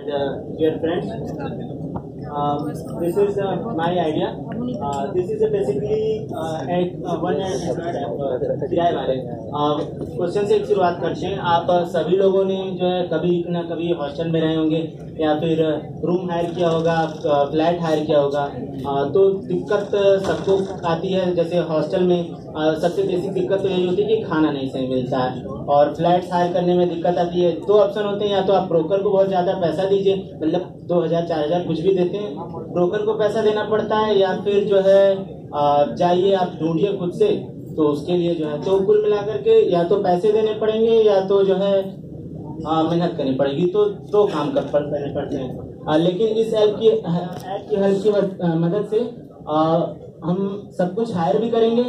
and uh, dear friends. Um, this is uh, my idea. Uh, this is basically uh, uh, app uh, किराए वाले question से एक शुरुआत करते हैं। आप uh, सभी लोगों ने जो है कभी न कभी हॉस्टल में रहे होंगे या फिर रूम हायर किया होगा फ्लैट हायर किया होगा। Uh, तो दिक्कत सबको आती है। जैसे हॉस्टल में uh, सबसे बेसिक दिक्कत तो यही होती है कि खाना नहीं सही मिलता है। और फ्लैट हायर करने में दिक्कत आती है। दो ऑप्शन होते हैं। या तो आप ब्रोकर को बहुत ज़्यादा पैसा दीजिए मतलब दो हज़ार चार हज़ार कुछ भी देते हैं। ब्रोकर को पैसा देना पड़ता है या फिर जो है जाइए आप ढूंढिए खुद से तो उसके लिए जो है तो कुल मिलाकर के या तो पैसे देने पड़ेंगे या तो जो है मेहनत करनी पड़ेगी तो दो काम कर करने पड़ते हैं। लेकिन इस ऐप की ऐप की हेल्प की मदद से आ, हम सब कुछ हायर भी करेंगे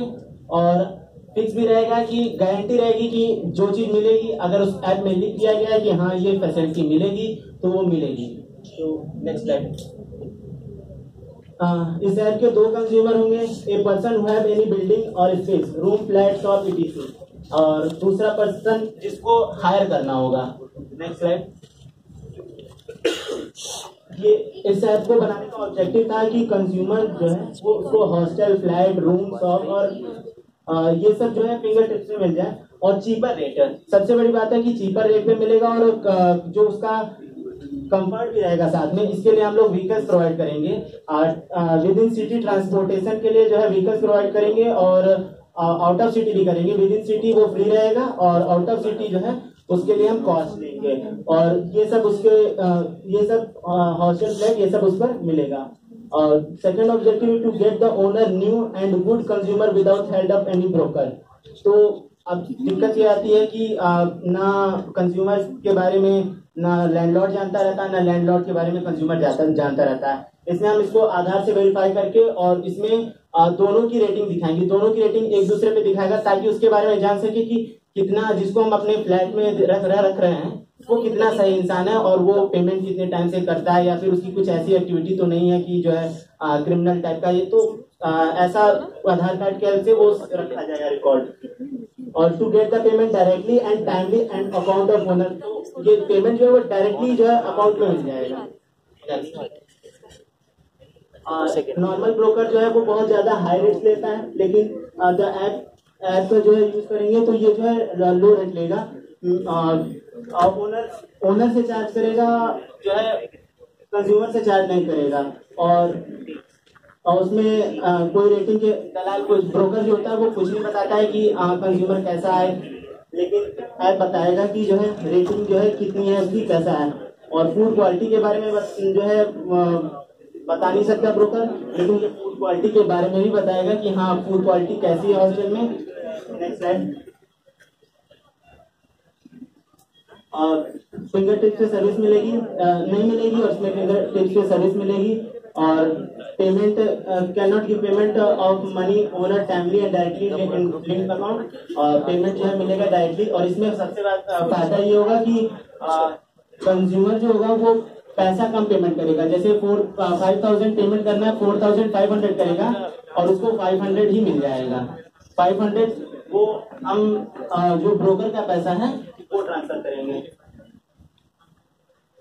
और फिक्स भी रहेगा कि गारंटी रहेगी कि जो चीज़ मिलेगी अगर उस ऐप में लिख दिया गया है कि हाँ ये फैसिलिटी मिलेगी तो वो मिलेगी। तो नेक्स्ट स्लाइड इस ऐप के दो कंज्यूमर होंगे? A person who have any building और space room flat shop etc और दूसरा पर्सन जिसको हायर करना होगा। नेक्स्ट स्लाइड ये इस ऐप को बनाने का ऑब्जेक्टिव था कि कंज्यूमर जो है वो उसको हॉस्टल फ्लैट रूम शॉप और आ, ये सब जो है फिंगर टिप्स में मिल जाए। और चीपर रेट सबसे बड़ी बात है कि चीपर रेट पे मिलेगा और जो उसका कंफर्ट भी रहेगा साथ में। इसके लिए हम लोग व्हीकल्स प्रोवाइड करेंगे। विद इन सिटी ट्रांसपोर्टेशन के लिए जो है व्हीकल्स प्रोवाइड करेंगे और आउट ऑफ़ सिटी भी करेंगे। विद इन सिटी वो फ्री रहेगा और आउट ऑफ़ सिटी जो है उसके लिए हम कॉस्ट लेंगे। और ये सब उसके अ, ये सब हॉस्टल फ्लैट ये सब उस पर मिलेगा। और second objective to get the owner new and good consumer without help of any broker तो अब दिक्कत ये आती है कि ना कंज्यूमर के बारे में ना लैंडलॉर्ड जानता रहता है ना लैंडलॉर्ड के बारे में कंज्यूमर जाता जानता रहता है। इसमें हम इसको आधार से वेरीफाई करके और इसमें दोनों की रेटिंग दिखाएँगे। दोनों की रेटिंग एक दूसरे पे दिखाएगा ताकि उसके बारे में जान सके कि कितना जिसको हम अपने फ्लैट में रख रख रख रहे हैं वो कितना सही इंसान है और वो पेमेंट कितने टाइम से करता है या फिर उसकी कुछ ऐसी एक्टिविटी तो नहीं है कि जो है क्रिमिनल टाइप का। ये तो आ, ऐसा आधार कार्ड के हेल्प से वो रखा जाएगा record to get the payment directly and timely and account of owner ये पेमेंट जो है वो डायरेक्टली जो है अकाउंट में मिल जाएगा। नॉर्मल ब्रोकर जो है वो बहुत ज़्यादा हाई रेट लेता है, लेकिन द ऐप ऐप का जो है यूज़ करेंगे तो ये जो है लो रेट लेगा। और ओनर ओनर से चार्ज करेगा, जो है कंज्यूमर से चार्ज नहीं करेगा। और और उसमें अ, कोई रेटिंग के दलाल कोई ब्रोकर जो होता है वो कुछ नहीं बताता है कि कंज्यूमर कैसा है। लेकिन ऐप बताएगा कि जो है रेटिंग जो है कितनी है उसकी कैसा है। और फ़ूड क्वालिटी के बारे में बस जो है बता नहीं सकता ब्रोकर लेकिन फ़ूड क्वालिटी के बारे में भी बताएगा कि हाँ फ़ूड क्वालिटी कैसी है हॉस्टल में। और फिंगर टिप से सर्विस मिलेगी नहीं मिलेगी और इसमें फिंगर टिप से सर्विस मिलेगी। और payment can not give payment of money owner timely and directly account और पेमेंट जो है मिलेगा डायरेक्टली और इसमें सबसे बड़ा फ़ायदा ये होगा कि कंज्यूमर जो होगा वो पैसा कम पेमेंट करेगा। जैसे फोर फाइव थाउज़ेंड पेमेंट करना है फोर थाउज़ेंड फाइव हंड्रेड करेगा और उसको फाइव हंड्रेड ही मिल जाएगा। फाइव हंड्रेड वो हम अ, जो ब्रोकर का पैसा है वो ट्रांसफ़र करेंगे।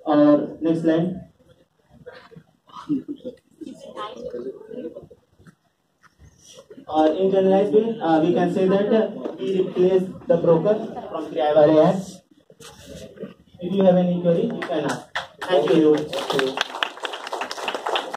और नेक्स्ट स्लाइड और in generalized way uh, we can say that uh, we replace the broker from Kriyawari app if you have any query you can ask. Thank you